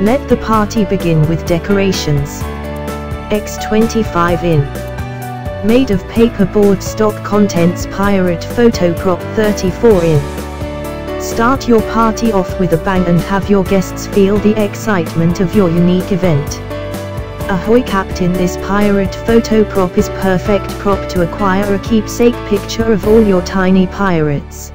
Let the party begin with decorations. X25 in. Made of paperboard stock contents Pirate Photo Prop 34 in. Start your party off with a bang and have your guests feel the excitement of your unique event. Ahoy Captain this pirate photo prop is perfect prop to acquire a keepsake picture of all your tiny pirates.